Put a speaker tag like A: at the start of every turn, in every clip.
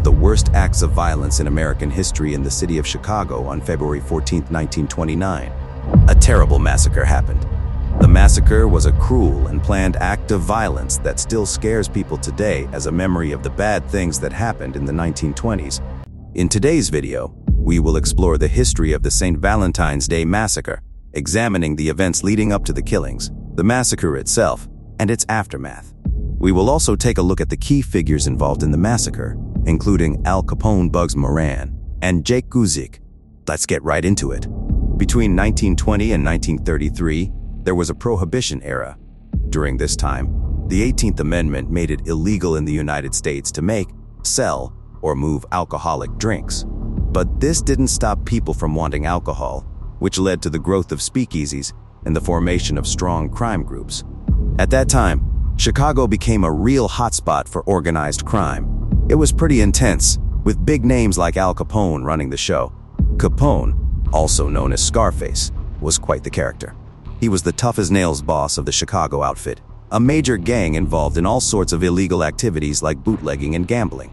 A: of the worst acts of violence in American history in the city of Chicago on February 14, 1929. A terrible massacre happened. The massacre was a cruel and planned act of violence that still scares people today as a memory of the bad things that happened in the 1920s. In today's video, we will explore the history of the St. Valentine's Day Massacre, examining the events leading up to the killings, the massacre itself, and its aftermath. We will also take a look at the key figures involved in the massacre, including Al Capone Bugs Moran and Jake Guzik. Let's get right into it. Between 1920 and 1933, there was a prohibition era. During this time, the 18th Amendment made it illegal in the United States to make, sell, or move alcoholic drinks. But this didn't stop people from wanting alcohol, which led to the growth of speakeasies and the formation of strong crime groups. At that time, Chicago became a real hotspot for organized crime. It was pretty intense, with big names like Al Capone running the show. Capone, also known as Scarface, was quite the character. He was the tough-as-nails boss of the Chicago outfit, a major gang involved in all sorts of illegal activities like bootlegging and gambling.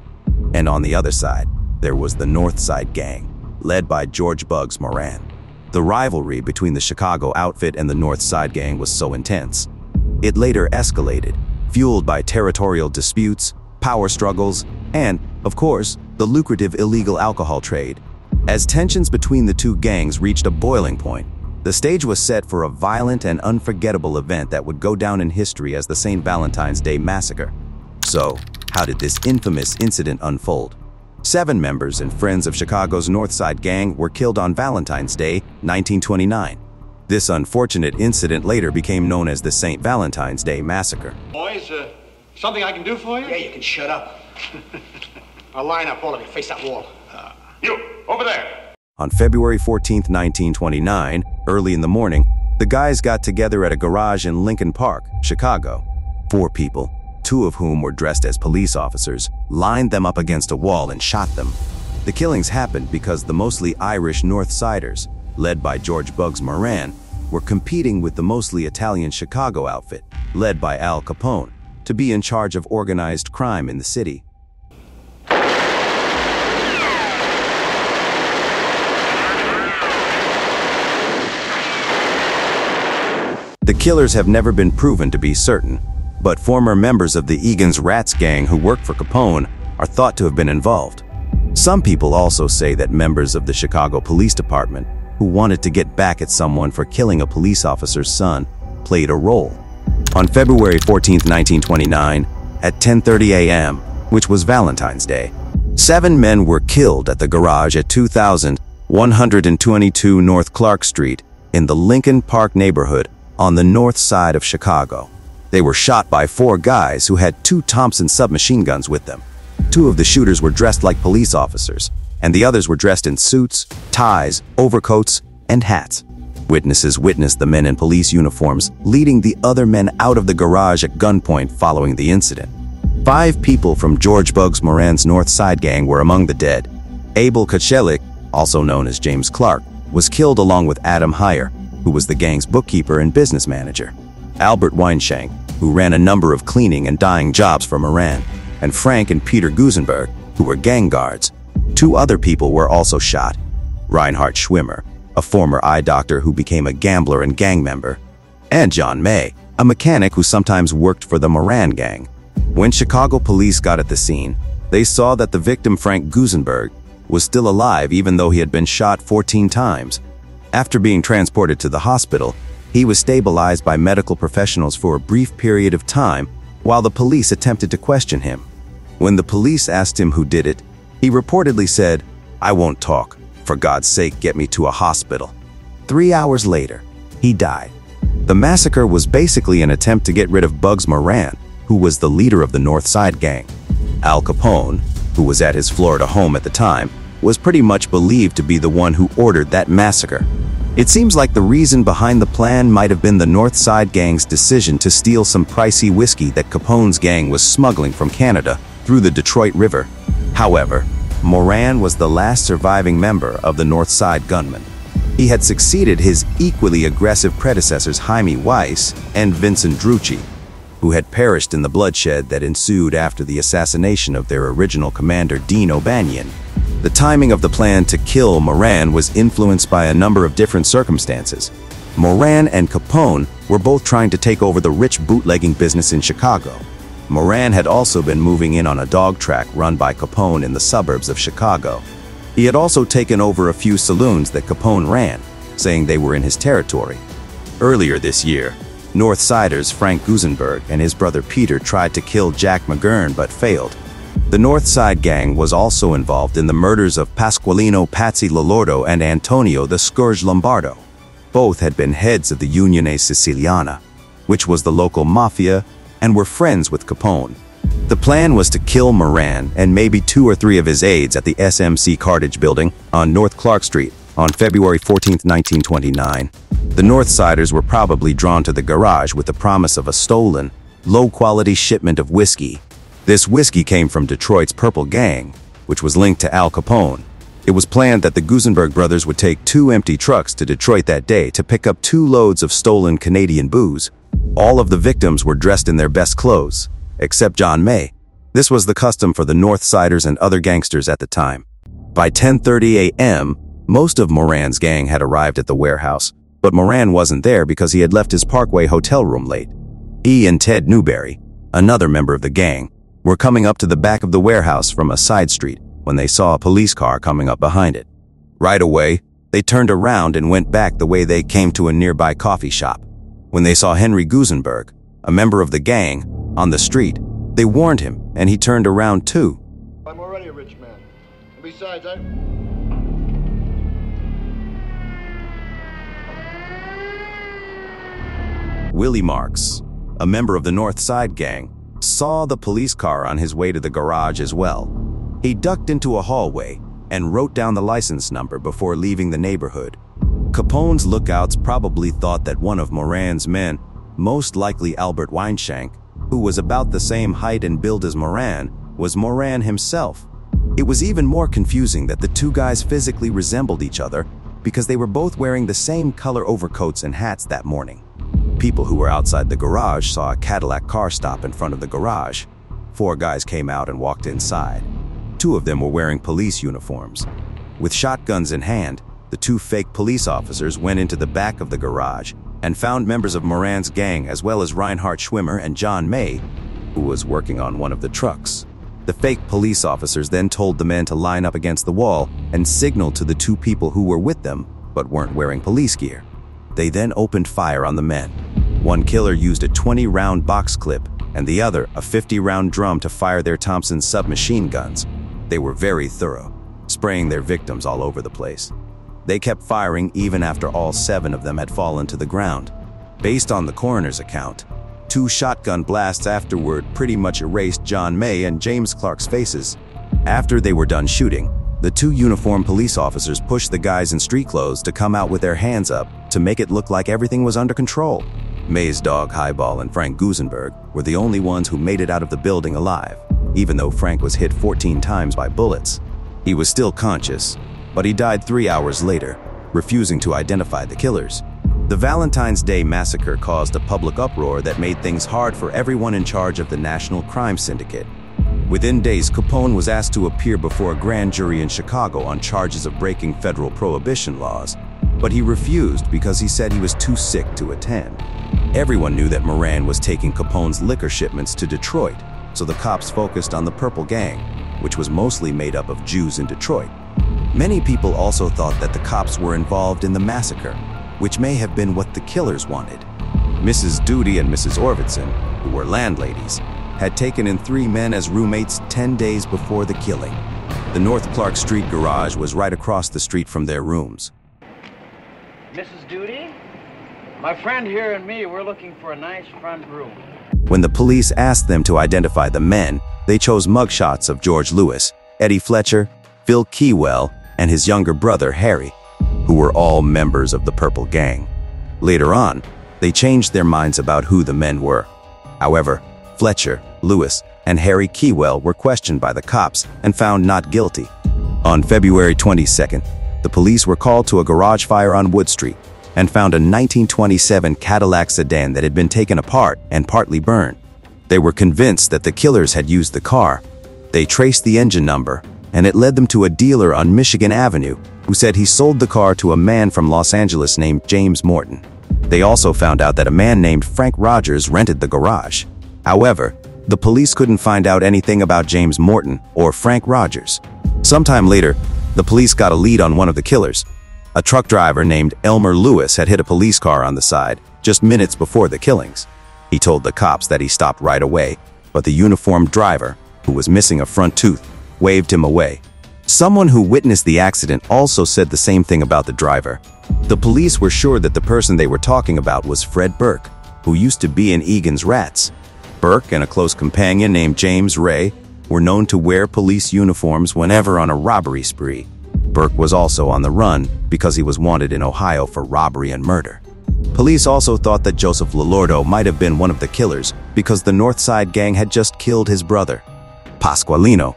A: And on the other side, there was the North Side Gang, led by George Bugs Moran. The rivalry between the Chicago outfit and the North Side Gang was so intense. It later escalated, fueled by territorial disputes, power struggles, and, of course, the lucrative illegal alcohol trade. As tensions between the two gangs reached a boiling point, the stage was set for a violent and unforgettable event that would go down in history as the St. Valentine's Day Massacre. So, how did this infamous incident unfold? Seven members and friends of Chicago's North Side Gang were killed on Valentine's Day, 1929. This unfortunate incident later became known as the St. Valentine's Day Massacre.
B: Boys, uh, something I can do for you?
C: Yeah, you can shut up. I'll line up all of you. Face that wall.
B: Uh, you, over there.
A: On February 14, 1929, early in the morning, the guys got together at a garage in Lincoln Park, Chicago. Four people, two of whom were dressed as police officers, lined them up against a wall and shot them. The killings happened because the mostly Irish North Siders, led by George Bugs Moran, were competing with the mostly Italian Chicago outfit, led by Al Capone, to be in charge of organized crime in the city. The killers have never been proven to be certain, but former members of the Egan's Rats gang who worked for Capone are thought to have been involved. Some people also say that members of the Chicago Police Department who wanted to get back at someone for killing a police officer's son played a role. On February 14, 1929, at 10.30 a.m., which was Valentine's Day, seven men were killed at the garage at 2122 North Clark Street in the Lincoln Park neighborhood on the north side of Chicago. They were shot by four guys who had two Thompson submachine guns with them. Two of the shooters were dressed like police officers, and the others were dressed in suits, ties, overcoats, and hats. Witnesses witnessed the men in police uniforms leading the other men out of the garage at gunpoint following the incident. Five people from George Bugs Moran's North Side Gang were among the dead. Abel Kochelik, also known as James Clark, was killed along with Adam Heyer, who was the gang's bookkeeper and business manager, Albert Weinshank, who ran a number of cleaning and dyeing jobs for Moran, and Frank and Peter Gusenberg, who were gang guards. Two other people were also shot. Reinhard Schwimmer, a former eye doctor who became a gambler and gang member, and John May, a mechanic who sometimes worked for the Moran gang. When Chicago police got at the scene, they saw that the victim Frank Gusenberg was still alive even though he had been shot 14 times. After being transported to the hospital, he was stabilized by medical professionals for a brief period of time while the police attempted to question him. When the police asked him who did it, he reportedly said, I won't talk. For God's sake, get me to a hospital. Three hours later, he died. The massacre was basically an attempt to get rid of Bugs Moran, who was the leader of the North Side Gang. Al Capone, who was at his Florida home at the time, was pretty much believed to be the one who ordered that massacre. It seems like the reason behind the plan might have been the North Side Gang's decision to steal some pricey whiskey that Capone's gang was smuggling from Canada through the Detroit River. However, Moran was the last surviving member of the North Side gunmen. He had succeeded his equally aggressive predecessors Hymie Weiss and Vincent Drucci. who had perished in the bloodshed that ensued after the assassination of their original commander Dean O'Banion. The timing of the plan to kill Moran was influenced by a number of different circumstances. Moran and Capone were both trying to take over the rich bootlegging business in Chicago. Moran had also been moving in on a dog track run by Capone in the suburbs of Chicago. He had also taken over a few saloons that Capone ran, saying they were in his territory. Earlier this year, North Siders Frank Gusenberg and his brother Peter tried to kill Jack McGurn but failed. The North Side Gang was also involved in the murders of Pasqualino Patsy Lolordo and Antonio the Scourge Lombardo. Both had been heads of the Unione Siciliana, which was the local mafia, and were friends with Capone. The plan was to kill Moran and maybe two or three of his aides at the SMC Cartage building on North Clark Street on February 14, 1929. The Northsiders were probably drawn to the garage with the promise of a stolen, low-quality shipment of whiskey this whiskey came from Detroit's Purple Gang, which was linked to Al Capone. It was planned that the Gusenberg brothers would take two empty trucks to Detroit that day to pick up two loads of stolen Canadian booze. All of the victims were dressed in their best clothes, except John May. This was the custom for the North Siders and other gangsters at the time. By 10.30 a.m., most of Moran's gang had arrived at the warehouse, but Moran wasn't there because he had left his Parkway hotel room late. He and Ted Newberry, another member of the gang, were coming up to the back of the warehouse from a side street when they saw a police car coming up behind it. Right away, they turned around and went back the way they came to a nearby coffee shop. When they saw Henry Gusenberg, a member of the gang, on the street, they warned him and he turned around too.
C: I'm already a rich man. Besides, I...
A: Willie Marks, a member of the North Side Gang, saw the police car on his way to the garage as well. He ducked into a hallway and wrote down the license number before leaving the neighborhood. Capone's lookouts probably thought that one of Moran's men, most likely Albert Weinshank, who was about the same height and build as Moran, was Moran himself. It was even more confusing that the two guys physically resembled each other because they were both wearing the same color overcoats and hats that morning. People who were outside the garage saw a Cadillac car stop in front of the garage. Four guys came out and walked inside. Two of them were wearing police uniforms. With shotguns in hand, the two fake police officers went into the back of the garage and found members of Moran's gang as well as Reinhard Schwimmer and John May, who was working on one of the trucks. The fake police officers then told the men to line up against the wall and signal to the two people who were with them but weren't wearing police gear. They then opened fire on the men. One killer used a 20-round box clip and the other a 50-round drum to fire their Thompson submachine guns. They were very thorough, spraying their victims all over the place. They kept firing even after all seven of them had fallen to the ground. Based on the coroner's account, two shotgun blasts afterward pretty much erased John May and James Clark's faces. After they were done shooting, the two uniformed police officers pushed the guys in street clothes to come out with their hands up to make it look like everything was under control. May's dog Highball and Frank Gusenberg were the only ones who made it out of the building alive, even though Frank was hit 14 times by bullets. He was still conscious, but he died three hours later, refusing to identify the killers. The Valentine's Day massacre caused a public uproar that made things hard for everyone in charge of the National Crime Syndicate. Within days, Capone was asked to appear before a grand jury in Chicago on charges of breaking federal prohibition laws, but he refused because he said he was too sick to attend. Everyone knew that Moran was taking Capone's liquor shipments to Detroit, so the cops focused on the Purple Gang, which was mostly made up of Jews in Detroit. Many people also thought that the cops were involved in the massacre, which may have been what the killers wanted. Mrs. Doody and Mrs. Orvidson, who were landladies, had taken in three men as roommates 10 days before the killing. The North Clark Street garage was right across the street from their rooms.
D: Mrs. Doody, my friend here and me, we're looking for a nice front room.
A: When the police asked them to identify the men, they chose mugshots of George Lewis, Eddie Fletcher, Phil Keywell, and his younger brother Harry, who were all members of the Purple Gang. Later on, they changed their minds about who the men were. However, Fletcher, Lewis, and Harry Keywell were questioned by the cops and found not guilty. On February 22nd, the police were called to a garage fire on Wood Street and found a 1927 Cadillac sedan that had been taken apart and partly burned. They were convinced that the killers had used the car. They traced the engine number, and it led them to a dealer on Michigan Avenue who said he sold the car to a man from Los Angeles named James Morton. They also found out that a man named Frank Rogers rented the garage. However, the police couldn't find out anything about James Morton or Frank Rogers. Sometime later, the police got a lead on one of the killers. A truck driver named Elmer Lewis had hit a police car on the side just minutes before the killings. He told the cops that he stopped right away, but the uniformed driver, who was missing a front tooth, waved him away. Someone who witnessed the accident also said the same thing about the driver. The police were sure that the person they were talking about was Fred Burke, who used to be in Egan's Rats. Burke and a close companion named James Ray were known to wear police uniforms whenever on a robbery spree. Burke was also on the run because he was wanted in Ohio for robbery and murder. Police also thought that Joseph Lolordo might have been one of the killers because the Northside gang had just killed his brother, Pasqualino.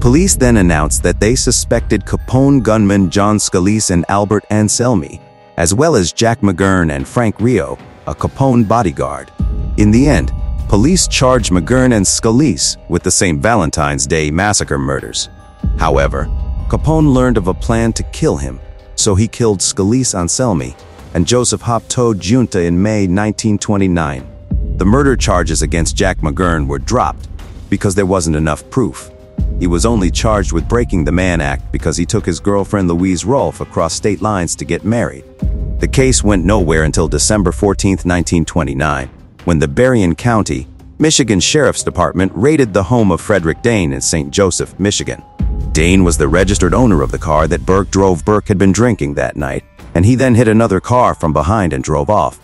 A: Police then announced that they suspected Capone gunmen John Scalise and Albert Anselmi, as well as Jack McGurn and Frank Rio, a Capone bodyguard. In the end, police charged McGurn and Scalise with the St. Valentine's Day massacre murders. However, Capone learned of a plan to kill him, so he killed Scalise Anselmi and Joseph Hop Toad Giunta in May 1929. The murder charges against Jack McGurn were dropped because there wasn't enough proof. He was only charged with breaking the Mann Act because he took his girlfriend Louise Rolfe across state lines to get married. The case went nowhere until December 14, 1929, when the Berrien County, Michigan Sheriff's Department raided the home of Frederick Dane in St. Joseph, Michigan. Dane was the registered owner of the car that Burke drove Burke had been drinking that night, and he then hit another car from behind and drove off.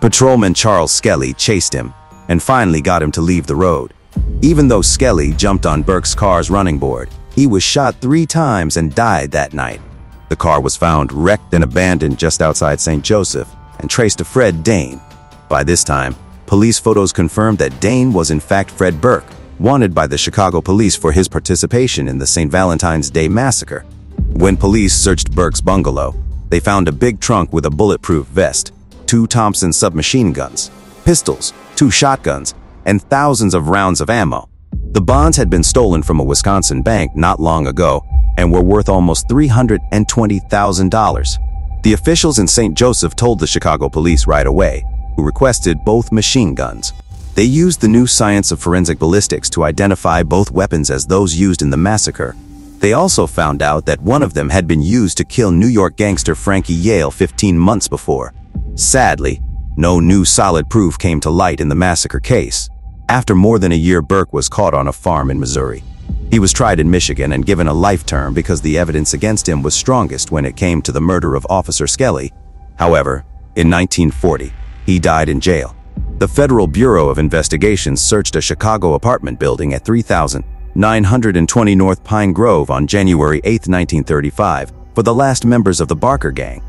A: Patrolman Charles Skelly chased him and finally got him to leave the road. Even though Skelly jumped on Burke's car's running board, he was shot three times and died that night. The car was found wrecked and abandoned just outside St. Joseph and traced to Fred Dane. By this time, police photos confirmed that Dane was in fact Fred Burke, wanted by the Chicago police for his participation in the St. Valentine's Day massacre. When police searched Burke's bungalow, they found a big trunk with a bulletproof vest, two Thompson submachine guns, pistols, two shotguns, and thousands of rounds of ammo. The bonds had been stolen from a Wisconsin bank not long ago and were worth almost $320,000. The officials in St. Joseph told the Chicago police right away, who requested both machine guns. They used the new science of forensic ballistics to identify both weapons as those used in the massacre. They also found out that one of them had been used to kill New York gangster Frankie Yale 15 months before. Sadly, no new solid proof came to light in the massacre case. After more than a year, Burke was caught on a farm in Missouri. He was tried in Michigan and given a life term because the evidence against him was strongest when it came to the murder of Officer Skelly. However, in 1940, he died in jail. The Federal Bureau of Investigation searched a Chicago apartment building at 3920 North Pine Grove on January 8, 1935, for the last members of the Barker Gang.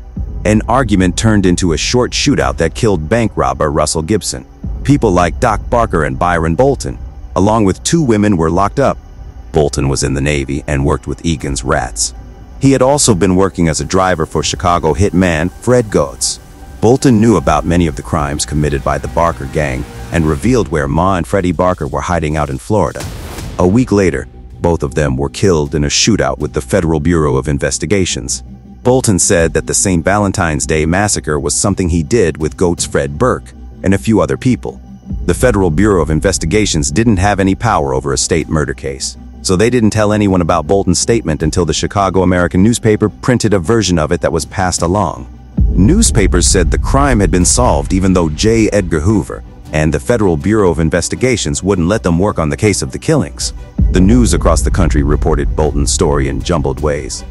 A: An argument turned into a short shootout that killed bank robber Russell Gibson. People like Doc Barker and Byron Bolton, along with two women, were locked up. Bolton was in the Navy and worked with Egan's Rats. He had also been working as a driver for Chicago hitman Fred Goetz. Bolton knew about many of the crimes committed by the Barker gang and revealed where Ma and Freddie Barker were hiding out in Florida. A week later, both of them were killed in a shootout with the Federal Bureau of Investigations. Bolton said that the St. Valentine's Day massacre was something he did with Goetz Fred Burke and a few other people. The Federal Bureau of Investigations didn't have any power over a state murder case, so they didn't tell anyone about Bolton's statement until the Chicago American newspaper printed a version of it that was passed along. Newspapers said the crime had been solved even though J. Edgar Hoover and the Federal Bureau of Investigations wouldn't let them work on the case of the killings. The news across the country reported Bolton's story in jumbled ways.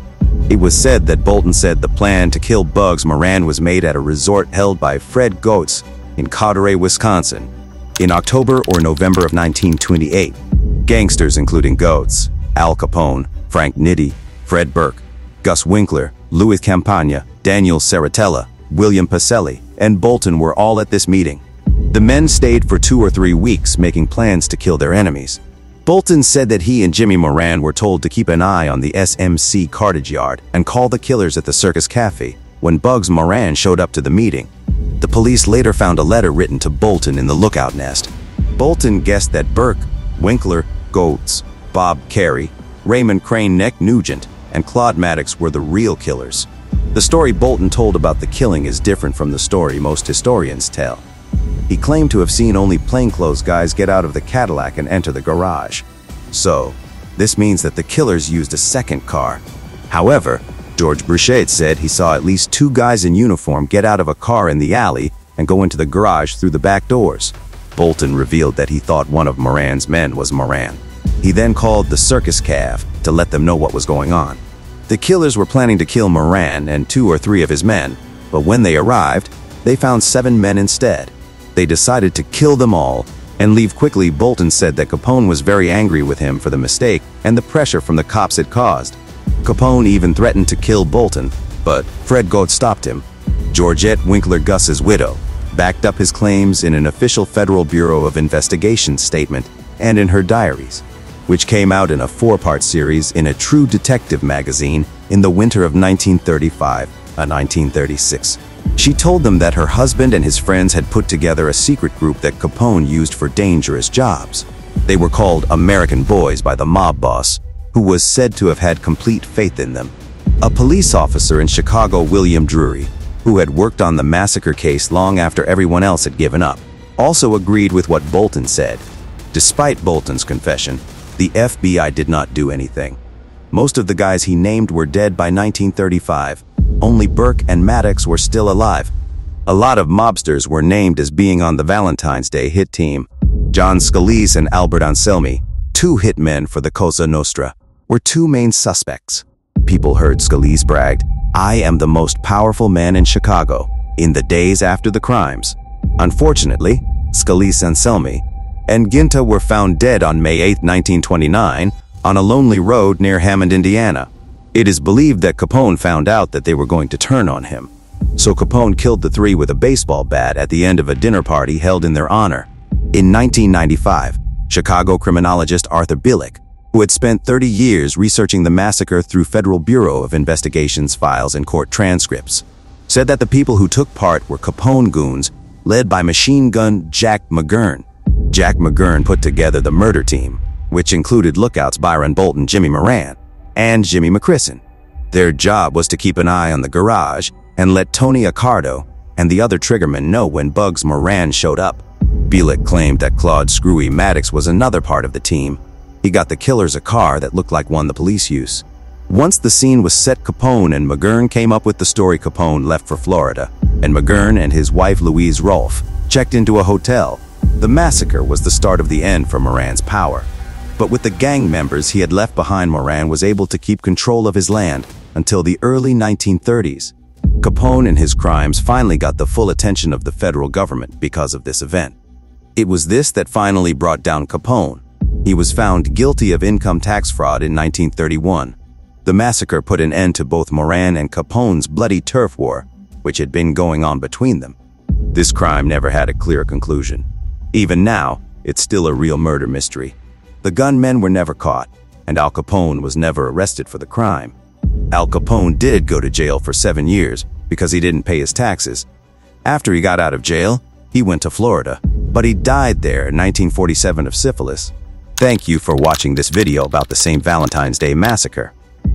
A: It was said that Bolton said the plan to kill Bugs Moran was made at a resort held by Fred Goetz in Couderay, Wisconsin, in October or November of 1928. Gangsters including Goetz, Al Capone, Frank Nitti, Fred Burke, Gus Winkler, Louis Campagna, Daniel Serritella, William Pacelli, and Bolton were all at this meeting. The men stayed for two or three weeks making plans to kill their enemies. Bolton said that he and Jimmy Moran were told to keep an eye on the SMC cartage yard and call the killers at the Circus Cafe when Bugs Moran showed up to the meeting. The police later found a letter written to Bolton in the lookout nest. Bolton guessed that Burke, Winkler, Goetz, Bob Carey, Raymond Crane Neck Nugent, and Claude Maddox were the real killers. The story Bolton told about the killing is different from the story most historians tell. He claimed to have seen only plainclothes guys get out of the Cadillac and enter the garage. So, this means that the killers used a second car. However, George Brichet said he saw at least two guys in uniform get out of a car in the alley and go into the garage through the back doors. Bolton revealed that he thought one of Moran's men was Moran. He then called the Circus Cafe to let them know what was going on. The killers were planning to kill Moran and two or three of his men, but when they arrived, they found seven men instead. They decided to kill them all and leave quickly. Bolton said that Capone was very angry with him for the mistake and the pressure from the cops it caused. Capone even threatened to kill Bolton, but Fred Goetz stopped him. Georgette Winkler Gus's widow backed up his claims in an official Federal Bureau of Investigation statement and in her diaries, which came out in a four-part series in a True Detective magazine in the winter of 1935 and 1936. She told them that her husband and his friends had put together a secret group that Capone used for dangerous jobs. They were called American Boys by the mob boss, who was said to have had complete faith in them. A police officer in Chicago, William Drury, who had worked on the massacre case long after everyone else had given up, also agreed with what Bolton said. Despite Bolton's confession, the FBI did not do anything. Most of the guys he named were dead by 1935. Only Burke and Maddox were still alive. A lot of mobsters were named as being on the Valentine's Day hit team. John Scalise and Albert Anselmi, two hitmen for the Cosa Nostra, were two main suspects. People heard Scalise bragged, I am the most powerful man in Chicago, in the days after the crimes. Unfortunately, Scalise Anselmi and Giunta were found dead on May 8, 1929, on a lonely road near Hammond, Indiana. It is believed that Capone found out that they were going to turn on him. So Capone killed the three with a baseball bat at the end of a dinner party held in their honor. In 1995, Chicago criminologist Arthur Bilek, who had spent 30 years researching the massacre through Federal Bureau of Investigation's files and court transcripts, said that the people who took part were Capone goons led by machine gun Jack McGurn. Jack McGurn put together the murder team, which included lookouts Byron Bolton, Jimmy Moran, and Jimmy McCrussen. Their job was to keep an eye on the garage and let Tony Accardo and the other triggermen know when Bugs Moran showed up. Bilek claimed that Claude Screwy Maddox was another part of the team. He got the killers a car that looked like one the police use. Once the scene was set, Capone and McGurn came up with the story Capone left for Florida, and McGurn and his wife Louise Rolfe checked into a hotel. The massacre was the start of the end for Moran's power. But with the gang members he had left behind, Moran was able to keep control of his land until the early 1930s. Capone and his crimes finally got the full attention of the federal government because of this event. It was this that finally brought down Capone. He was found guilty of income tax fraud in 1931. The massacre put an end to both Moran and Capone's bloody turf war, which had been going on between them. This crime never had a clear conclusion. Even now, it's still a real murder mystery. The gunmen were never caught, and Al Capone was never arrested for the crime. Al Capone did go to jail for seven years because he didn't pay his taxes. After he got out of jail, he went to Florida, but he died there in 1947 of syphilis. Thank you for watching this video about the St. Valentine's Day Massacre.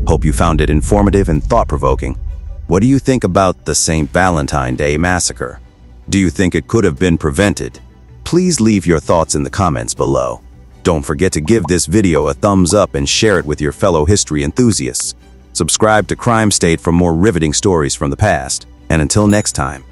A: Hope you found it informative and thought-provoking. What do you think about the St. Valentine Day Massacre? Do you think it could have been prevented? Please leave your thoughts in the comments below. Don't forget to give this video a thumbs up and share it with your fellow history enthusiasts. Subscribe to Crime State for more riveting stories from the past. And until next time,